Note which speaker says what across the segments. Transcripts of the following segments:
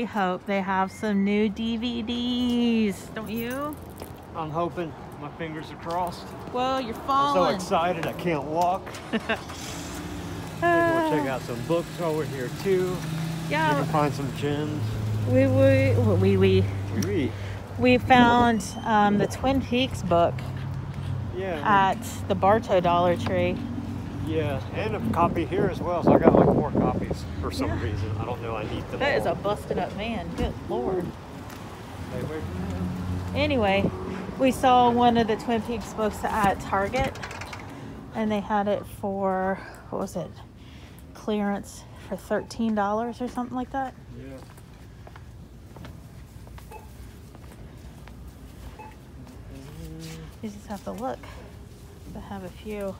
Speaker 1: We hope they have some new DVDs, don't you?
Speaker 2: I'm hoping. My fingers are crossed.
Speaker 1: Well, you're
Speaker 2: I'm so excited I can't walk. Maybe we'll check out some books while we're here too.
Speaker 1: Yeah.
Speaker 2: We can find some gems.
Speaker 1: we we we we
Speaker 2: We
Speaker 1: we found um, the Twin Peaks book
Speaker 2: Yeah.
Speaker 1: at the Bartow Dollar Tree.
Speaker 2: Yeah. And a copy here as well. So I got like four copies for some
Speaker 1: Yeah.
Speaker 2: reason. I don't know. I need them.
Speaker 1: That is
Speaker 2: all.
Speaker 1: a busted up van. Good lord.
Speaker 2: Stay away from that.
Speaker 1: Anyway, we saw one of the Twin Peaks books at Target, and they had it for what was it? Clearance for thirteen dollars or something like that.
Speaker 2: Yeah.
Speaker 1: You just have to look. They have a few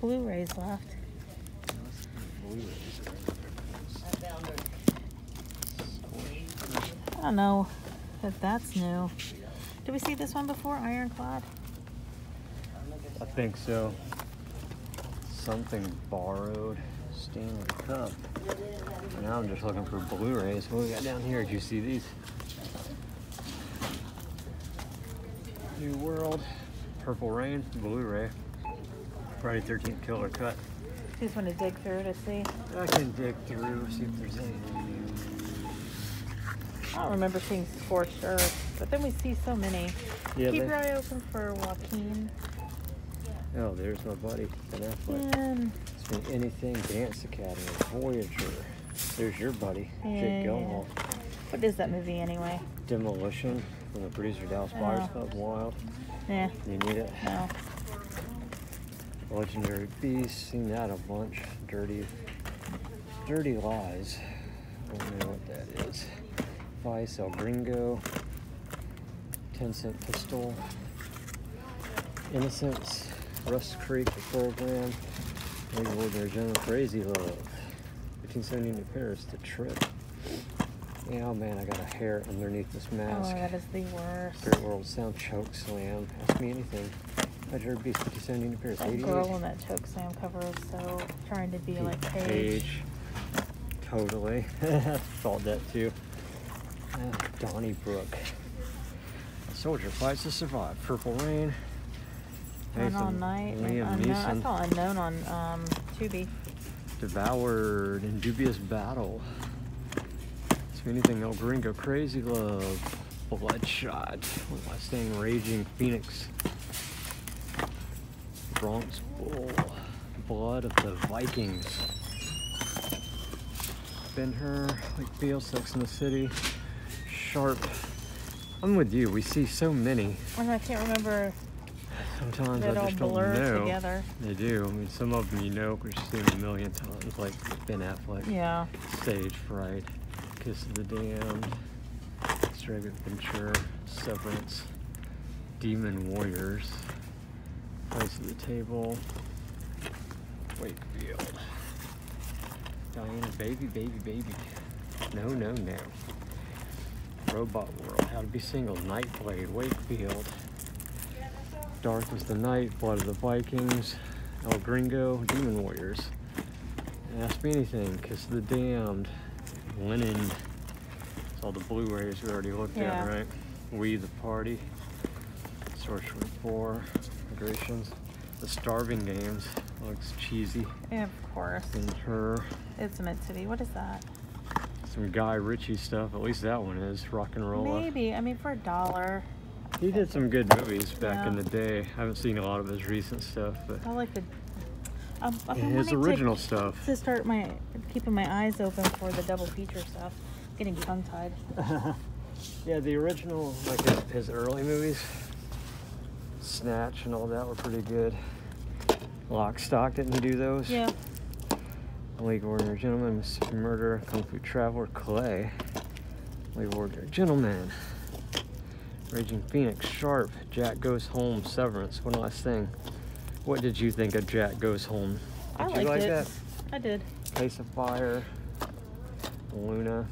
Speaker 1: Blu-rays left. I don't know if that's new. Did we see this one before? Ironclad.
Speaker 2: I think so. Something borrowed. Stanley Cup. Now I'm just looking for Blu-rays. What we got down here? Did you see these? New World, Purple Rain, Blu-ray. Friday 13th Killer Cut.
Speaker 1: Just want to dig through to see.
Speaker 2: I can dig through, see if there's anything
Speaker 1: I don't remember seeing Scorched Earth, but then we see so many.
Speaker 2: Yeah,
Speaker 1: Keep
Speaker 2: they-
Speaker 1: your eye open for Joaquin.
Speaker 2: Oh, there's my buddy, Ben Affleck. It's been anything, Dance Academy, Voyager. There's your buddy, Jake
Speaker 1: Yeah.
Speaker 2: Gyllenhaal.
Speaker 1: what is that movie anyway?
Speaker 2: Demolition from the producer Dallas oh. Buyers
Speaker 1: Oh.
Speaker 2: Club. Wild.
Speaker 1: Yeah,
Speaker 2: You need it.
Speaker 1: no.
Speaker 2: Legendary Beast. Seen that a bunch. Dirty, Dirty Lies. I don't know what that is. Vice, El Gringo. 10 Cent Pistol. Innocence. Rust Creek, the program. Lady Ordinary Gentleman, Crazy Love. 1570 to Paris, The Trip. Yeah, oh man, I got a hair underneath this
Speaker 1: oh,
Speaker 2: mask.
Speaker 1: Oh, that is the worst.
Speaker 2: Great World Sound Choke Slam. Ask me anything. Legendary Beast, 57 to Paris,
Speaker 1: That
Speaker 2: 88.
Speaker 1: girl on that choke slam cover is so trying to be like Paige.
Speaker 2: Totally. Thought that too. Uh, Donnybrook. A soldier fights to survive. Purple Rain.
Speaker 1: Unknown Night.
Speaker 2: Liam
Speaker 1: unknown, I
Speaker 2: Neeson.
Speaker 1: saw Unknown on um, Tubi.
Speaker 2: Devoured in dubious battle. So anything El Gringo, Crazy Love, Bloodshot. What am I saying? Raging Phoenix. Bronx Bull. Blood of the Vikings. Ben Hur, like Beale, Sex in the City. Sharp. I'm with you. We see so many.
Speaker 1: And I can't remember
Speaker 2: Sometimes I
Speaker 1: all
Speaker 2: just don't know.
Speaker 1: together.
Speaker 2: They do. I mean, some of them you know because you've seen a million times, like Ben Affleck,
Speaker 1: Yeah.
Speaker 2: Stage Fright, Kiss of the Damned, Straight Adventure, Severance, Demon Warriors, Place of the Table, Wakefield, Diana, Baby, Baby, Baby. No, no, no. Robot World, How to Be Single, Nightblade, Wakefield. Dark was the Night, Blood of the Vikings, El Gringo, Demon Warriors. Ask Me Anything, Kiss of the Damned, Linen. It's all the Blu-rays we already looked
Speaker 1: Yeah.
Speaker 2: at, right? We the Party, Sorcerer 4, Migrations, The Starving Games, looks cheesy,
Speaker 1: Yeah, of course.
Speaker 2: and her,
Speaker 1: It's meant to be. What is that?
Speaker 2: some Guy Ritchie stuff, at least that one is, Rock and Roll.
Speaker 1: Maybe. I mean, for a dollar.
Speaker 2: He did some good movies back in the day. I haven't seen a lot of his recent stuff, but
Speaker 1: I like the. Um, Been
Speaker 2: his
Speaker 1: wanting to-
Speaker 2: original stuff.
Speaker 1: To start my keeping my eyes open for the double feature stuff. Getting tongue tied.
Speaker 2: yeah, the original, like his, his early movies, Snatch and all that were pretty good. Lock, Stock, didn't he do those?
Speaker 1: Yeah.
Speaker 2: League Ordinary Gentlemen, Mississippi Murder, Kung Fu Traveler, Clay, League Ordinary Gentlemen, Raging Phoenix, Sharp, Jack Goes Home, Severance. One last thing. What did you think of Jack Goes Home? Did
Speaker 1: I
Speaker 2: you
Speaker 1: liked
Speaker 2: like
Speaker 1: it.
Speaker 2: that?
Speaker 1: I did.
Speaker 2: Case of Fire, Luna,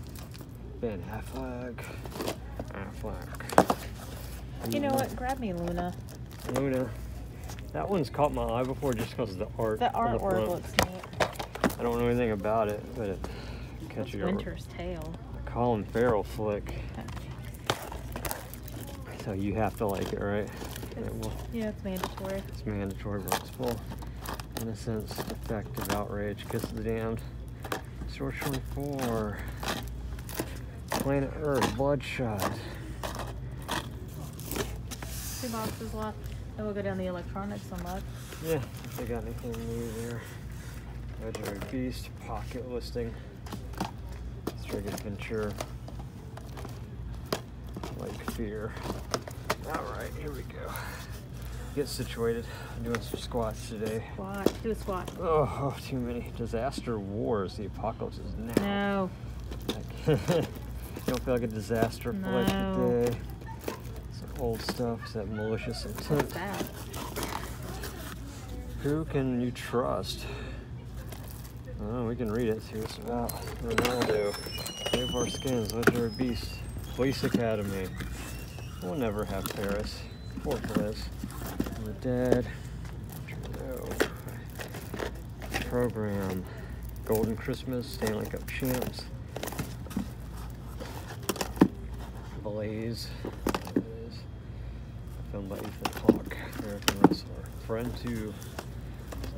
Speaker 2: Ben Affleck, Affleck.
Speaker 1: You know what? Grab me, Luna.
Speaker 2: Luna. That one's caught my eye before just because of the art.
Speaker 1: The
Speaker 2: on the
Speaker 1: looks neat.
Speaker 2: I don't know anything about it, but it catches your
Speaker 1: Winter's Tale.
Speaker 2: Colin Farrell flick. So you have to like it, right? It will-
Speaker 1: Yeah, it's mandatory.
Speaker 2: It's mandatory principle. Innocence, defective outrage, kiss of the damned. Source 24. Planet Earth, Bloodshot.
Speaker 1: Two boxes left. Then we'll go down the electronics and look.
Speaker 2: Yeah, if they got anything new there. Legendary Beast, Pocket Listing. Strike Adventure. Like Fear. Alright, here we go. Get situated. I'm doing some squats today.
Speaker 1: Squat. Do a squat.
Speaker 2: Oh, oh too many. Disaster Wars. The apocalypse is now.
Speaker 1: No.
Speaker 2: Like, don't feel like a disaster
Speaker 1: No.
Speaker 2: the day. Some old stuff. Is that malicious intent?
Speaker 1: that?
Speaker 2: Who can you trust? Oh, we can read it. See what it's about. Ronaldo. Save our skins. Legendary Beast. Police Academy. We'll never have Paris. Poor Liz. The Dead. Program. Golden Christmas. Stanley Cup Champs. Blaze. There it is. Filmed by Ethan Hawke. American Wrestler. Friend 2.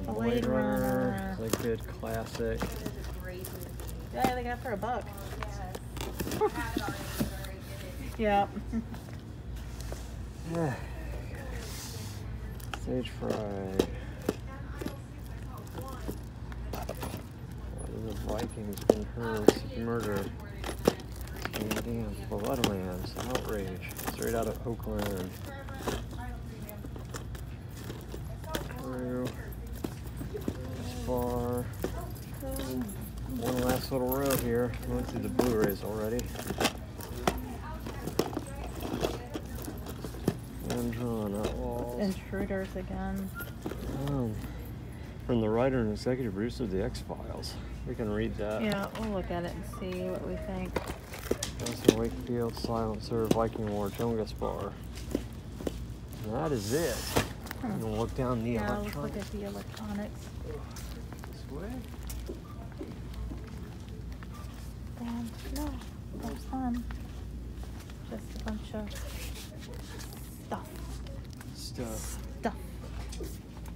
Speaker 2: Some
Speaker 1: Blade Runner.
Speaker 2: It's a good classic.
Speaker 1: Yeah, they got for a buck. Yep.
Speaker 2: Yeah. Stage fright. The Vikings been heard. Seeking murder. Damn. Bloodlands. Outrage. Straight out of Oakland. Crew. Bar. One last little row here. Went through the Blu-rays already. Undrawn Outlaws.
Speaker 1: Intruders again.
Speaker 2: Um, from the writer and executive producer of The X Files. We can read that.
Speaker 1: Yeah, we'll look at it and see what we think.
Speaker 2: Nelson Wakefield, Silencer, Viking War, Chungus Bar. And that is it. I'm gonna look down the
Speaker 1: Yeah, let's look at the electronics.
Speaker 2: This way?
Speaker 1: And no, there's none. Just a bunch of stuff.
Speaker 2: Stuff.
Speaker 1: Stuff.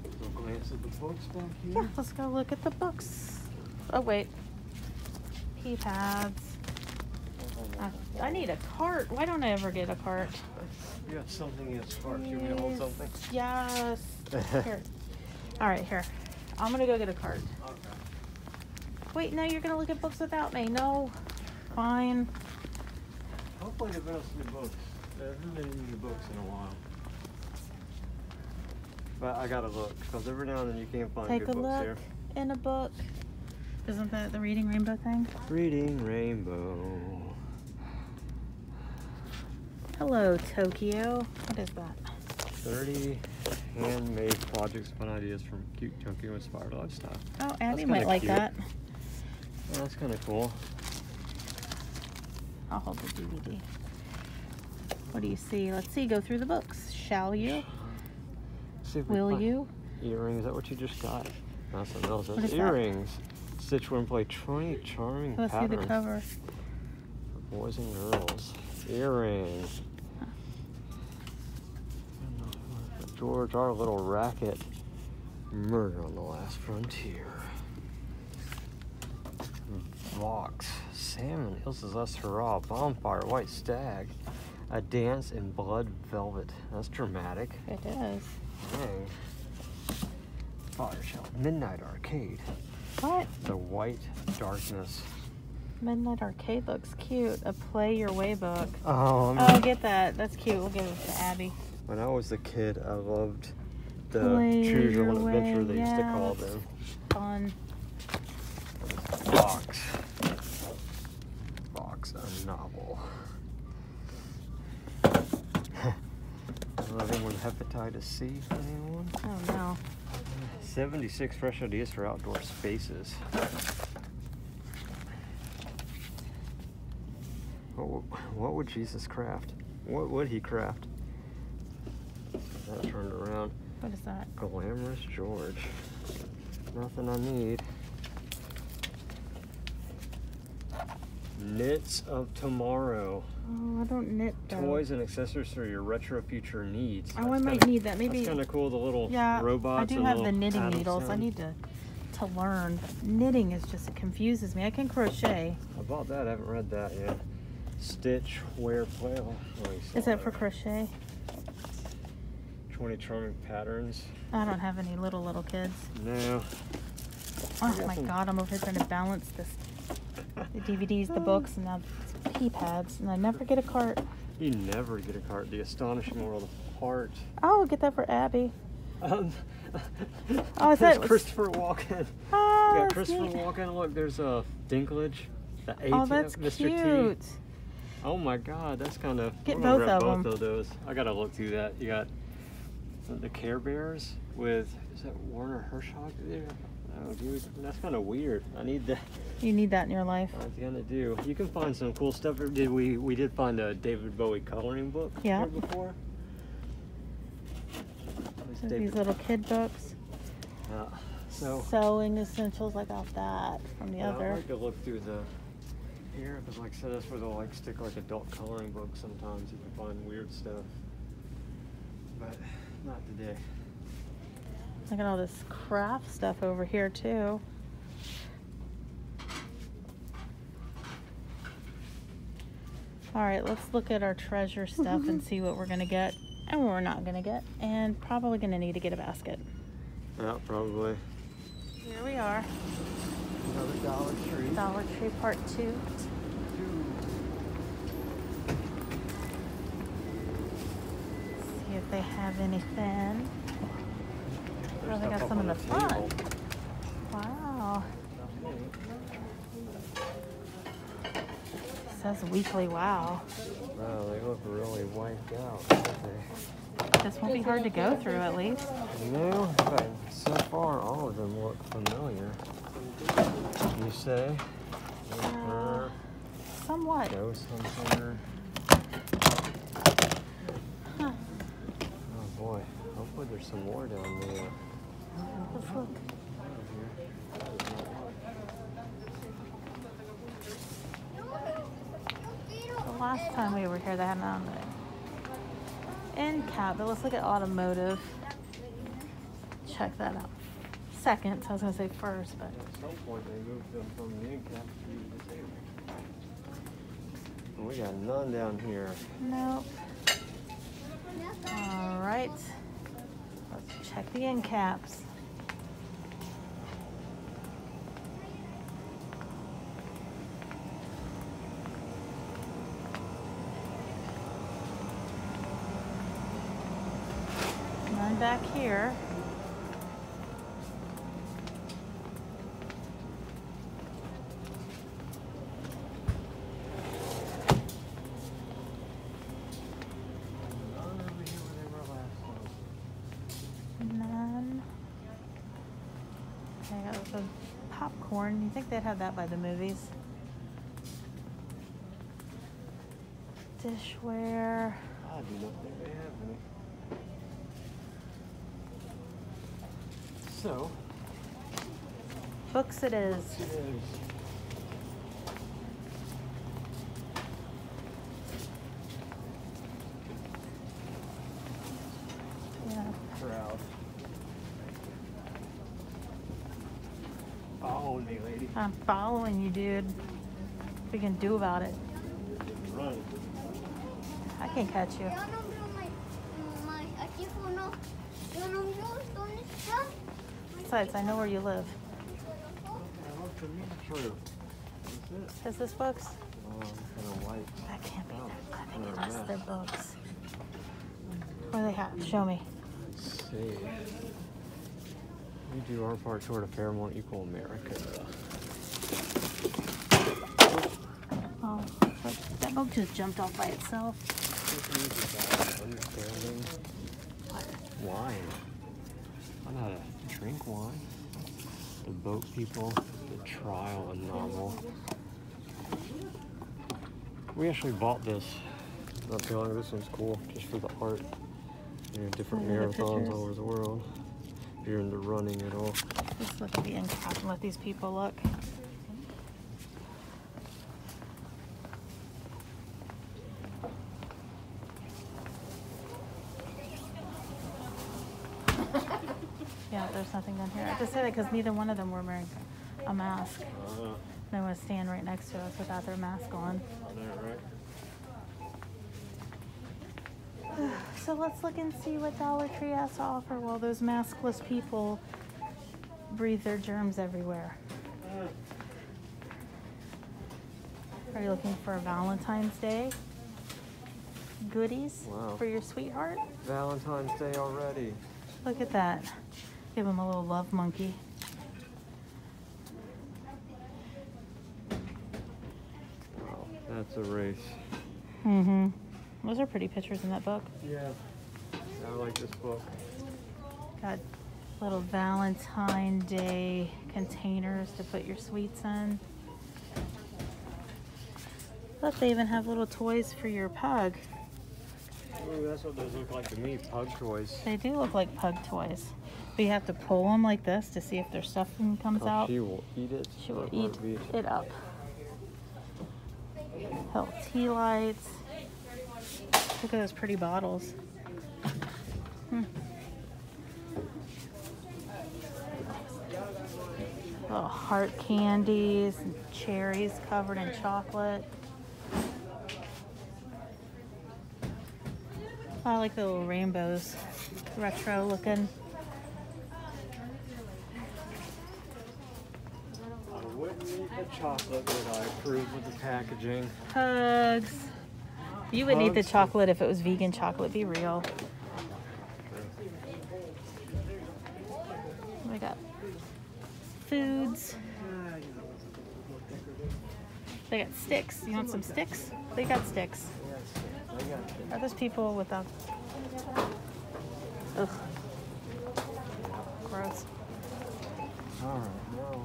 Speaker 2: Little glance at the books back here.
Speaker 1: Yeah, let's go look at the books. Oh wait. P pads. Oh, I, I need a cart. Why don't I ever get a cart?
Speaker 2: You got something in cart. You want me to hold something?
Speaker 1: Yes. Here. All right, here. I'm gonna go get a cart.
Speaker 2: Okay.
Speaker 1: Wait, no, you're gonna look at books without me. No. Fine.
Speaker 2: Hopefully they've been some new books. There haven't been any new books in a while. But I gotta look, because every now and then you can't find
Speaker 1: Take
Speaker 2: good
Speaker 1: a
Speaker 2: books
Speaker 1: look
Speaker 2: here.
Speaker 1: in a book. Isn't that the Reading Rainbow thing?
Speaker 2: Reading Rainbow.
Speaker 1: Hello, Tokyo. What is that?
Speaker 2: 30 handmade projects, fun ideas from cute, junkie, inspired lifestyle.
Speaker 1: Oh, Abby might like
Speaker 2: cute.
Speaker 1: that.
Speaker 2: Oh, that's kind of cool.
Speaker 1: I'll hold the DVD. What do you see? Let's see. Go through the books. Shall you?
Speaker 2: See if
Speaker 1: Will you?
Speaker 2: Earrings, is that what you just got? That's something else. That's
Speaker 1: is that?
Speaker 2: earrings. Stitch one play 20 charming
Speaker 1: Let's see
Speaker 2: patterns
Speaker 1: the cover.
Speaker 2: for boys and girls. Earrings. George, our little racket. Murder on the Last Frontier. Vox. Salmon Hills is us hurrah. Bonfire, White Stag. A dance in blood velvet. That's dramatic.
Speaker 1: It is.
Speaker 2: Dang. Fire Shell. Midnight Arcade.
Speaker 1: What?
Speaker 2: The White Darkness.
Speaker 1: Midnight Arcade looks cute. A play your way book.
Speaker 2: Oh,
Speaker 1: Oh, get that. That's cute. We'll give it to Abby.
Speaker 2: When I was a kid, I loved the
Speaker 1: Play
Speaker 2: Choose Your Own Adventure they used to call them.
Speaker 1: Fun.
Speaker 2: Box. Box, a novel. Living with hepatitis C, anyone?
Speaker 1: Oh no.
Speaker 2: 76 fresh ideas for outdoor spaces. What, what would Jesus craft? What would he craft? That turned around.
Speaker 1: What is that?
Speaker 2: Glamorous George. Nothing I need. Knits of Tomorrow.
Speaker 1: Oh, I don't knit though.
Speaker 2: Toys and accessories for your retro future needs.
Speaker 1: Oh, I
Speaker 2: That's
Speaker 1: might
Speaker 2: kinda-
Speaker 1: need that. Maybe.
Speaker 2: That's kind of cool. The little
Speaker 1: yeah,
Speaker 2: robots.
Speaker 1: I do have the knitting needles. I need to to learn. Knitting is just it confuses me. I can crochet.
Speaker 2: I bought that. I haven't read that yet. Stitch Wear Play. Oh, I
Speaker 1: Is that for crochet?
Speaker 2: 20 charming patterns?
Speaker 1: I don't have any little little kids.
Speaker 2: No.
Speaker 1: Oh my god, I'm over here trying to balance this. The DVDs, the books, and now the pee pads, and I never get a cart.
Speaker 2: You never get a cart. The Astonishing World of Heart.
Speaker 1: Oh, get that for Abby.
Speaker 2: Um,
Speaker 1: Oh, I thought
Speaker 2: there's
Speaker 1: it was-
Speaker 2: Christopher Walken.
Speaker 1: Oh,
Speaker 2: Yeah, Christopher
Speaker 1: neat.
Speaker 2: Walken. Look, there's a uh, Dinklage. The
Speaker 1: Oh,
Speaker 2: AT
Speaker 1: that's
Speaker 2: Mr.
Speaker 1: cute.
Speaker 2: T. Oh my God, that's kind of.
Speaker 1: Get both of
Speaker 2: both of those. I gotta look through that. You got the Care Bears with is that Werner Herzog there? Oh, dude, that's kind of weird. I need that.
Speaker 1: You need that in your life.
Speaker 2: I was gonna do. You can find some cool stuff. Did we? We did find a David Bowie coloring book
Speaker 1: Yeah.
Speaker 2: before.
Speaker 1: So These little kid books.
Speaker 2: Yeah. So.
Speaker 1: Sewing essentials. I got that from the
Speaker 2: yeah, I
Speaker 1: other.
Speaker 2: like to look through the here because, like I said, that's where they'll like stick like adult coloring books. Sometimes you can find weird stuff, but not today.
Speaker 1: I got all this craft stuff over here too. All right, let's look at our treasure stuff and see what we're gonna get and what we're not gonna get, and probably gonna need to get a basket.
Speaker 2: Yeah, probably.
Speaker 1: Here we are,
Speaker 2: Another Dollar Tree.
Speaker 1: Dollar Tree Part Two. See if they have anything. Oh, they got some in the front. Wow. says weekly. Wow.
Speaker 2: Wow, they look really wiped out, don't they?
Speaker 1: This won't be hard to go through at least.
Speaker 2: No, but so far all of them look familiar. You say?
Speaker 1: Uh, somewhat.
Speaker 2: Go somewhere.
Speaker 1: Huh.
Speaker 2: Oh boy, hopefully there's some more down there.
Speaker 1: Let's look. The last time we were here, they had the end cap, but let's look at automotive. Check that out. Second, I was gonna say first, but
Speaker 2: At some point they moved them from the end cap to the. We got none down here.
Speaker 1: nope. All right, check the end caps. None back here.
Speaker 2: None over here where they were last time.
Speaker 1: None. Okay, I got the popcorn. You think they'd have that by the movies? Dishware.
Speaker 2: I do not think they have any. So,
Speaker 1: Books it is.
Speaker 2: it is.
Speaker 1: Yeah.
Speaker 2: Crowd. Follow me, lady.
Speaker 1: I'm following you, dude. What we can do about it?
Speaker 2: Run.
Speaker 1: I can't catch you.
Speaker 3: Yo no veo my, my audífono. Yo no veo dónde está.
Speaker 1: Besides, I know where you live.
Speaker 2: I love to meet you. That's it.
Speaker 1: Is this books?
Speaker 2: Oh, I'm kind of white.
Speaker 1: That can't be. Their, I think
Speaker 2: what a
Speaker 1: that's their books. What do they have? Show me.
Speaker 2: Let's see. We do our part toward a Paramount Equal America.
Speaker 1: Oh, that book just jumped off by itself.
Speaker 2: Wine. I know how to drink wine. The boat people, the trial and novel. We actually bought this. Not too long. This one's cool, just for the art. You know, different marathons all over the world. If you're into running at all.
Speaker 1: Let's look at the end cap and let these people look. There's nothing down here. I just say that because neither one of them were wearing a mask.
Speaker 2: Uh,
Speaker 1: They want to stand right next to us without their mask on.
Speaker 2: Right?
Speaker 1: So let's look and see what Dollar Tree has to offer while those maskless people breathe their germs everywhere. Are you looking for a Valentine's Day goodies
Speaker 2: Wow.
Speaker 1: for your sweetheart?
Speaker 2: Valentine's Day already.
Speaker 1: Look at that. Give him a little love monkey.
Speaker 2: Wow, that's a race.
Speaker 1: Mm-hmm. Those are pretty pictures in that book.
Speaker 2: Yeah. I like this book.
Speaker 1: Got little Valentine Day containers to put your sweets in. Look, they even have little toys for your pug.
Speaker 2: Ooh, that's what those look like to me, pug toys.
Speaker 1: They do look like pug toys. But you have to pull them like this to see if their stuffing comes
Speaker 2: Oh,
Speaker 1: out.
Speaker 2: she will eat it.
Speaker 1: She will eat
Speaker 2: won't
Speaker 1: it up. Help tea lights. Look at those pretty bottles. Hmm. Little heart candies, and cherries covered in chocolate. I like the little rainbows, retro looking.
Speaker 2: I wouldn't eat the chocolate, but I approve of the packaging.
Speaker 1: Hugs. You wouldn't eat the chocolate if it was vegan chocolate. Be real. We got foods. They got sticks. You want some sticks? They got sticks. Are those people without? Ugh. Gross.
Speaker 2: All right, now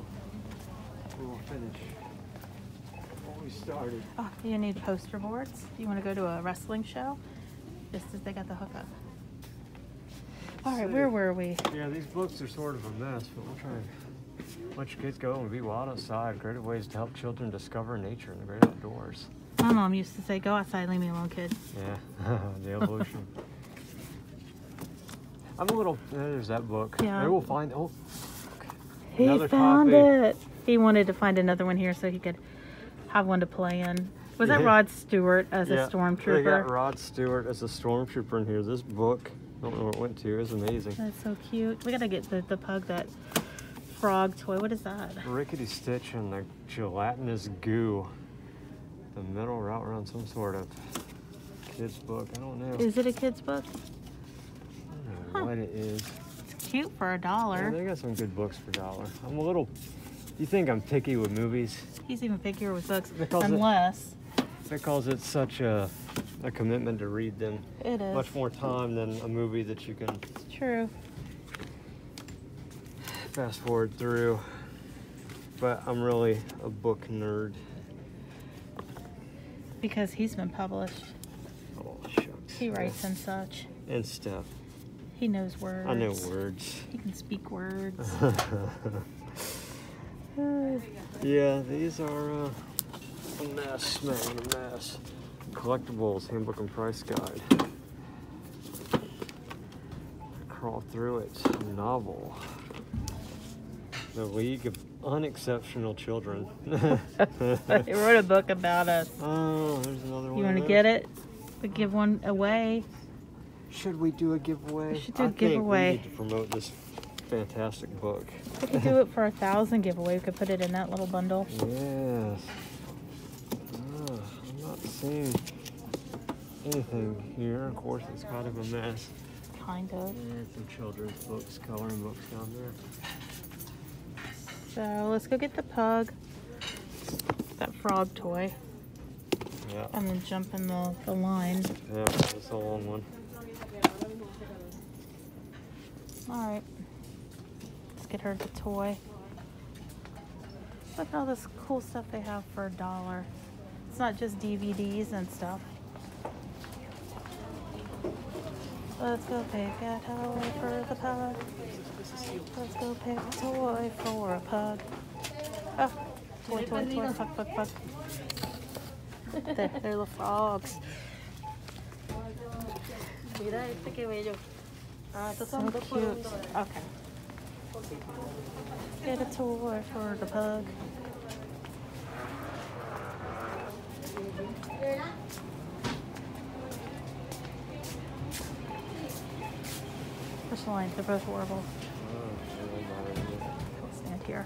Speaker 2: we will finish what we started.
Speaker 1: Oh, you need poster boards? You want to go to a wrestling show? Just as they got the hookup. All right, where were we?
Speaker 2: Yeah, these books are sort of a mess, but we'll try and let your kids go and be wild outside. Great ways to help children discover nature in the great outdoors.
Speaker 1: My mom used to say, "Go outside, leave me alone, kid."
Speaker 2: Yeah, the evolution. I'm a little. there's that book.
Speaker 1: Yeah.
Speaker 2: Maybe we'll find. Oh,
Speaker 1: He
Speaker 2: Another
Speaker 1: found
Speaker 2: copy.
Speaker 1: it. He wanted to find another one here so he could have one to play in. Was that Rod Stewart as
Speaker 2: yeah,
Speaker 1: a stormtrooper?
Speaker 2: They got? Rod Stewart as a stormtrooper in here. This book, I don't know where it went to. It's amazing.
Speaker 1: That's so cute. We gotta get the, the pug that frog toy. What is that?
Speaker 2: Rickety Stitch and the gelatinous goo. The middle route around some sort of kid's book. I don't know.
Speaker 1: Is it a kid's book?
Speaker 2: I don't know
Speaker 1: Huh.
Speaker 2: what it is.
Speaker 1: It's cute for a
Speaker 2: Yeah,
Speaker 1: dollar.
Speaker 2: they got some good books for a dollar. I'm a little. You think I'm picky with movies
Speaker 1: He's even pickier with books,
Speaker 2: Because it-
Speaker 1: unless
Speaker 2: because it's such a a commitment to read them.
Speaker 1: it is
Speaker 2: Much more time than a movie that you can It's
Speaker 1: true.
Speaker 2: fast forward through. But I'm really a book nerd.
Speaker 1: Because he's been published.
Speaker 2: Oh shucks.
Speaker 1: He writes and such.
Speaker 2: and stuff.
Speaker 1: He knows words.
Speaker 2: I know words.
Speaker 1: He can speak words.
Speaker 2: yeah, these are uh, a mess, man, a mess. Collectibles, handbook and price guide. Crawl through it. Novel. The League of Unexceptional Children.
Speaker 1: he wrote a book about us.
Speaker 2: oh, there's another one.
Speaker 1: You want to get it? We give one away.
Speaker 2: Should we do a giveaway?
Speaker 1: We should do
Speaker 2: I
Speaker 1: a giveaway.
Speaker 2: Think we need to promote this fantastic book.
Speaker 1: We could do it for a thousand giveaway. We could put it in that little bundle.
Speaker 2: Yes. Ah, I'm not seeing anything here. Of course, it's kind of a mess.
Speaker 1: Kind of.
Speaker 2: And some children's books, coloring books down there.
Speaker 1: So let's go get the pug. That frog toy.
Speaker 2: Yeah,
Speaker 1: And then jump in the, the line.
Speaker 2: yeah, it's a long one.
Speaker 1: Alright. Let's get her the toy. Look at all this cool stuff they have for a dollar. It's not just DVDs and stuff. Let's go pick a toy for the pug. Let's go pick a toy for a pug. Oh, toy, toy, toy, pug, pug, pug. They're, they're the frogs.
Speaker 4: Mira este que bello. Ah, estos
Speaker 1: So
Speaker 4: son
Speaker 1: cute. Okay. Get a toy for the pug. Line. They're both horrible. I'll stand here.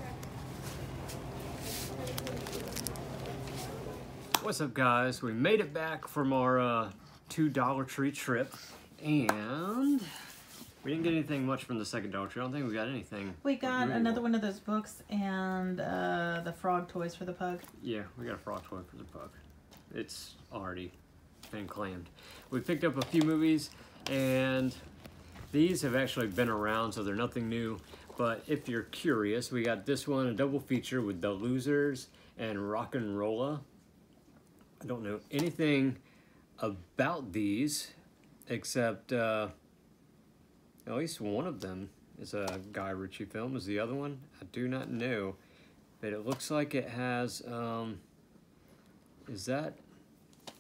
Speaker 2: What's up, guys? We made it back from our uh, two Dollar Tree trip, and we didn't get anything much from the second Dollar Tree. I don't think we got anything.
Speaker 1: We got another one of those books and uh, the frog toys for the pug.
Speaker 2: Yeah, we got a frog toy for the pug. It's already been claimed. We picked up a few movies, and these have actually been around, so they're nothing new. But if you're curious, we got this one, a double feature with The Losers and Rock and Rolla. I don't know anything about these except uh, at least one of them is a Guy Ritchie film. Is the other one? I do not know, but it looks like it has. Um, is that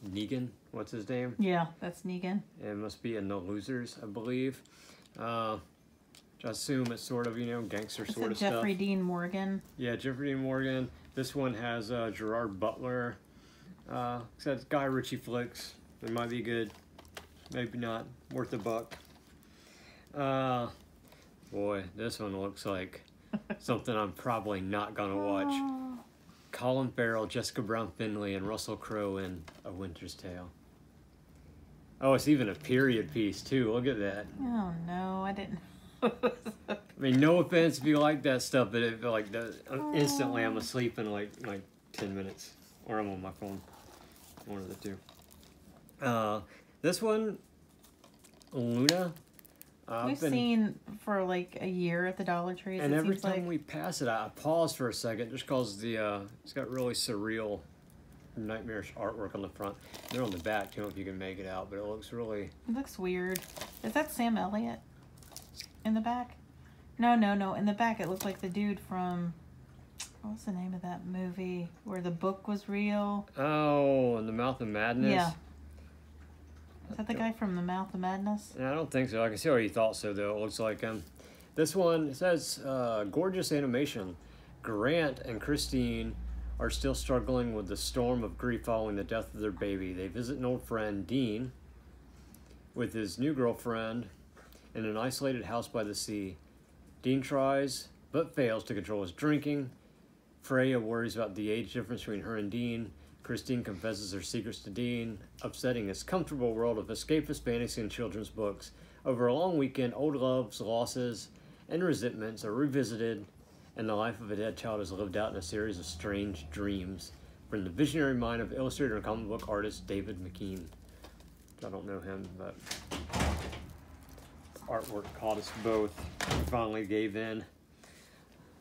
Speaker 2: Negan? What's his name?
Speaker 1: Yeah, that's Negan.
Speaker 2: It must be in The Losers, I believe. Uh, I assume it's sort of you know gangster
Speaker 1: It's
Speaker 2: sort of
Speaker 1: Jeffrey
Speaker 2: stuff.
Speaker 1: Jeffrey Dean Morgan.
Speaker 2: Yeah, Jeffrey Dean Morgan. This one has uh, Gerard Butler. Uh, it's Guy Ritchie flicks. It might be good, maybe not. Worth a buck. Uh, boy, this one looks like something I'm probably not gonna watch.
Speaker 1: Oh,
Speaker 2: Colin Farrell, Jessica Brown Findlay, and Russell Crowe in A Winter's Tale. Oh, it's even a period piece too. Look at that.
Speaker 1: oh no, I didn't.
Speaker 2: I mean, no offense if you like that stuff, but it like that instantly I'm asleep in like like ten minutes, or I'm on my phone. One of the two. Uh, this one, Luna. Uh, I've
Speaker 1: We've
Speaker 2: been-
Speaker 1: seen for like a year at the Dollar Tree.
Speaker 2: and every time
Speaker 1: like.
Speaker 2: we pass it, I pause for a second just cause the uh, it's got really surreal, nightmarish artwork on the front. They're on the back. I Don't know if you can make it out, but it looks really.
Speaker 1: It looks weird. Is that Sam Elliott in the back? No, no, no. In the back, it looks like the dude from. What was the name of that movie where the book was real?
Speaker 2: Oh, and the Mouth of Madness.
Speaker 1: Yeah. Is that the guy from The Mouth of Madness?
Speaker 2: I don't think so. I can see why you thought so, though. It looks like him. This one says uh, gorgeous animation. Grant and Christine are still struggling with the storm of grief following the death of their baby. They visit an old friend, Dean, with his new girlfriend in an isolated house by the sea. Dean tries but fails to control his drinking. Freya worries about the age difference between her and Dean. Christine confesses her secrets to Dean, upsetting his comfortable world of escapist fantasy and children's books. Over a long weekend, old loves, losses, and resentments are revisited, and the life of a dead child is lived out in a series of strange dreams. From the visionary mind of illustrator and comic book artist David McKean. I don't know him, but artwork caught us both. We finally gave in.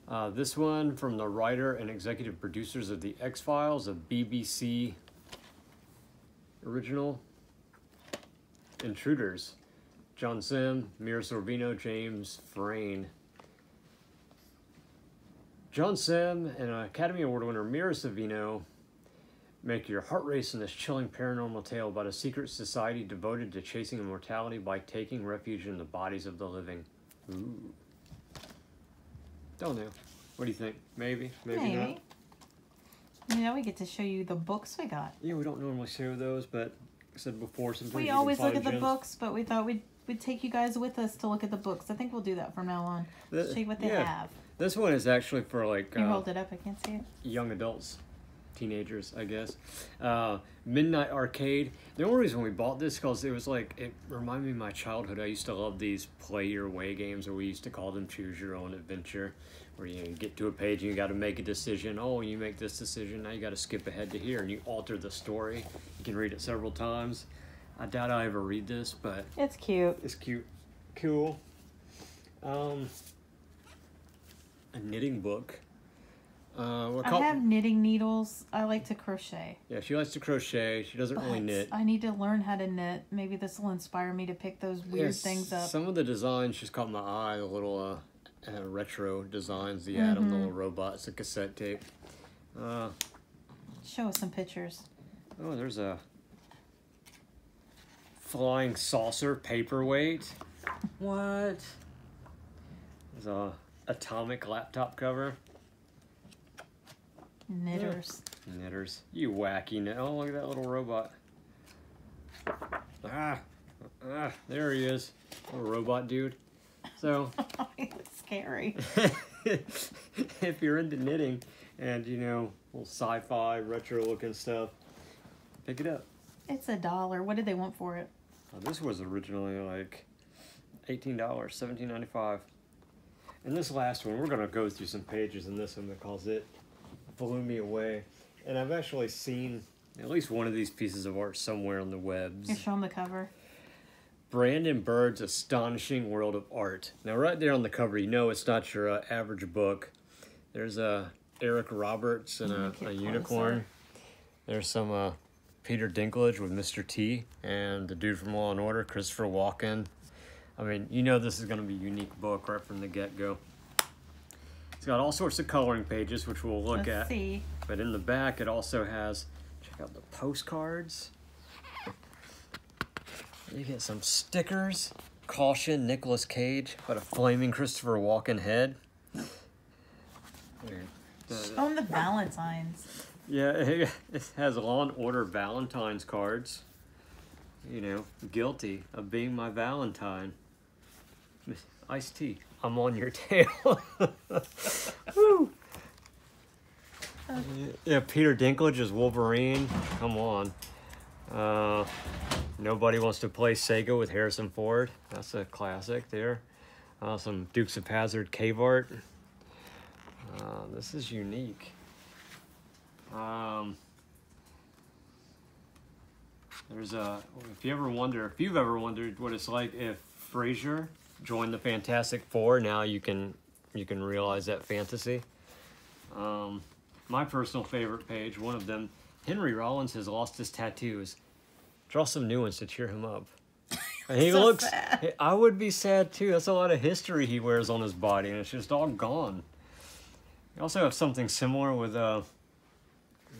Speaker 2: Uh, this one from the writer and executive producers of The X Files, a BBC original. Intruders. John Simm, Mira Sorvino, James Frain. John Simm and Academy Award winner Mira Sorvino make your heart race in this chilling paranormal tale about a secret society devoted to chasing immortality by taking refuge in the bodies of the living. Ooh. Don't know. What do you think? Maybe, maybe,
Speaker 1: Maybe.
Speaker 2: not.
Speaker 1: Now we get to show you the books we got.
Speaker 2: Yeah, we don't normally show those, but I said before, sometimes
Speaker 1: We always look at the
Speaker 2: gems.
Speaker 1: books, but we thought we'd we'd take you guys with us to look at the books. I think we'll do that from now on.
Speaker 2: The-
Speaker 1: See what they
Speaker 2: yeah.
Speaker 1: have.
Speaker 2: This one is actually for like
Speaker 1: you
Speaker 2: uh,
Speaker 1: hold it up? I can't see it.
Speaker 2: young adults, teenagers, I guess. Uh, Midnight Arcade. The only reason we bought this because it was like it reminded me of my childhood. I used to love these play your way games, or we used to call them choose your own adventure, where you get to a page and you got to make a decision. Oh, you make this decision, now you got to skip ahead to here, and you alter the story. You can read it several times. I doubt I ever read this, but
Speaker 1: It's cute.
Speaker 2: it's cute, cool. Um, a knitting book. Uh, we're
Speaker 1: I have knitting needles. I like to crochet.
Speaker 2: yeah, she likes to crochet. She doesn't really knit.
Speaker 1: I need to learn how to knit. Maybe this will inspire me to pick those weird things up.
Speaker 2: Some of the designs just caught my eye. The little uh, uh, retro designs, the Atom,
Speaker 1: Mm-hmm.
Speaker 2: the little robots, the cassette tape. Uh,
Speaker 1: Show us some pictures.
Speaker 2: oh, there's a flying saucer paperweight. What? There's a atomic laptop cover.
Speaker 1: Knitters.
Speaker 2: Knitters. You wacky kn- Oh, look at that little robot. Ah, ah, there he is. Little robot dude. So,
Speaker 1: it's scary.
Speaker 2: if you're into knitting and, you know, little sci-fi, retro-looking stuff, pick it up.
Speaker 1: It's a dollar. What did they want for it?
Speaker 2: Now, this was originally like $18, $17.95. And this last one, we're going to go through some pages in this one that calls it blew me away. And I've actually seen at least one of these pieces of art somewhere on the webs.
Speaker 1: Here, show them the cover.
Speaker 2: Brandon Bird's Astonishing World of Art. Now, right there on the cover, you know it's not your uh, average book. There's a Eric Roberts and a, a unicorn. There's some uh, Peter Dinklage with Mr. T and the dude from Law and Order, Christopher Walken. I mean, you know this is going to be a unique book right from the get go. It's got all sorts of coloring pages, which we'll look
Speaker 1: Let's
Speaker 2: at.
Speaker 1: see.
Speaker 2: But in the back, it also has, check out the postcards. You get some stickers. Caution, Nicolas Cage, but a flaming Christopher Walken head. Weird. The-
Speaker 1: Oh, the Valentines.
Speaker 2: yeah, it has Law and Order Valentine's cards. You know, guilty of being my Valentine. Ice tea. I'm on your tail. Yeah, Peter Dinklage is Wolverine. Come on. Uh, nobody wants to play Sega with Harrison Ford. That's a classic there. Uh, some Dukes of Hazzard cave art. Uh, this is unique. Um, there's a. If you ever wonder, if you've ever wondered what it's like if Frasier joined the Fantastic Four, now you can you can realize that fantasy. Um, my personal favorite page, one of them, Henry Rollins has lost his tattoos. Draw some new ones to cheer him up. And he
Speaker 1: So
Speaker 2: looks.
Speaker 1: sad.
Speaker 2: I would be sad too. That's a lot of history he wears on his body, and it's just all gone. You also have something similar with uh,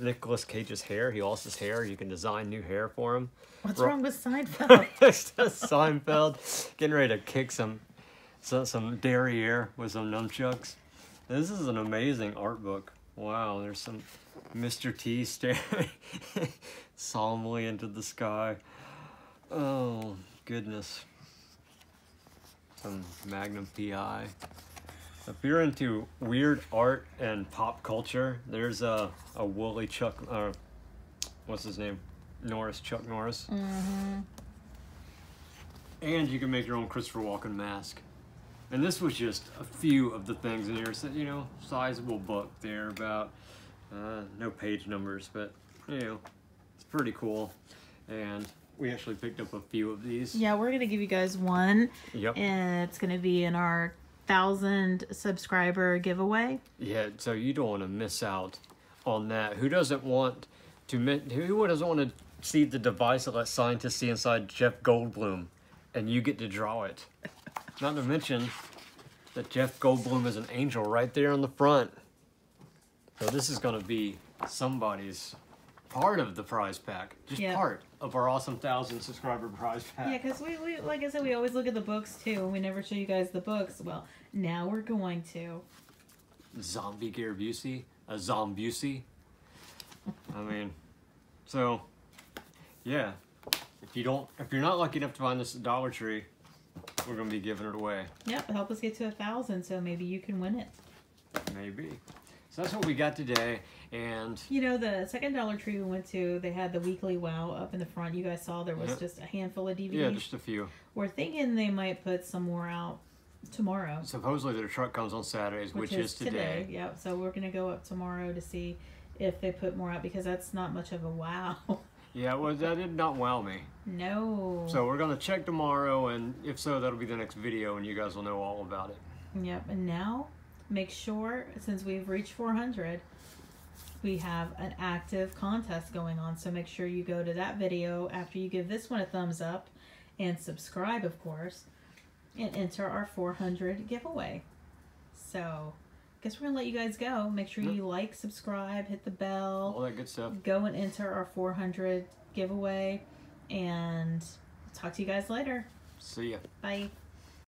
Speaker 2: Nicolas Cage's hair. He lost his hair. You can design new hair for him.
Speaker 1: What's
Speaker 2: Ro-
Speaker 1: wrong with Seinfeld?
Speaker 2: Seinfeld getting ready to kick some some, some derriere with some nunchucks. This is an amazing art book. Wow, there's some Mr. T staring solemnly into the sky. Oh goodness. Some Magnum PI. If you're into weird art and pop culture, there's a a woolly Chuck. Uh, what's his name? Norris. Chuck Norris. And you can make your own Christopher Walken mask. And this was just a few of the things in here. So, you know, sizable book there about uh, no page numbers, but you know, it's pretty cool. And we actually picked up a few of these.
Speaker 1: yeah, we're gonna give you guys one,
Speaker 2: Yep.
Speaker 1: and it's gonna be in our thousand subscriber giveaway.
Speaker 2: Yeah, so you don't want to miss out on that. Who doesn't want to? Who doesn't want to see the device that lets scientists see inside Jeff Goldblum, and you get to draw it? Not to mention that Jeff Goldblum is an angel right there on the front. So this is going to be somebody's part of the prize pack, just part of our awesome thousand subscriber prize pack.
Speaker 1: Yeah, because we, we, like I said, we always look at the books too, and we never show you guys the books. Well, now we're going to.
Speaker 2: zombie Gary Busey, a Zombusi. I mean, so yeah. If you don't, if you're not lucky enough to find this at Dollar Tree, we're gonna be giving it away.
Speaker 1: Yep, help us get to a thousand, so maybe you can win it.
Speaker 2: Maybe. So that's what we got today, and
Speaker 1: You know, the second Dollar Tree we went to, they had the weekly wow up in the front. You guys saw there was
Speaker 2: Yeah.
Speaker 1: just a handful of DVDs.
Speaker 2: yeah, just a few.
Speaker 1: We're thinking they might put some more out tomorrow,
Speaker 2: Supposedly their truck comes on Saturdays, which, is today.
Speaker 1: Yep. So we're gonna go up tomorrow to see if they put more out because that's not much of a wow.
Speaker 2: Yeah, well, that did not wow me.
Speaker 1: no.
Speaker 2: So we're gonna check tomorrow, and if so, that'll be the next video, and you guys will know all about it.
Speaker 1: Yep. And now, make sure since we've reached 400, we have an active contest going on. So make sure you go to that video after you give this one a thumbs up, and subscribe, of course, and enter our 400 giveaway. So, I guess we're gonna let you guys go. Make sure you like, subscribe, hit the bell.
Speaker 2: All that good stuff.
Speaker 1: go and enter our 400 giveaway and talk to you guys later
Speaker 2: See ya.
Speaker 1: bye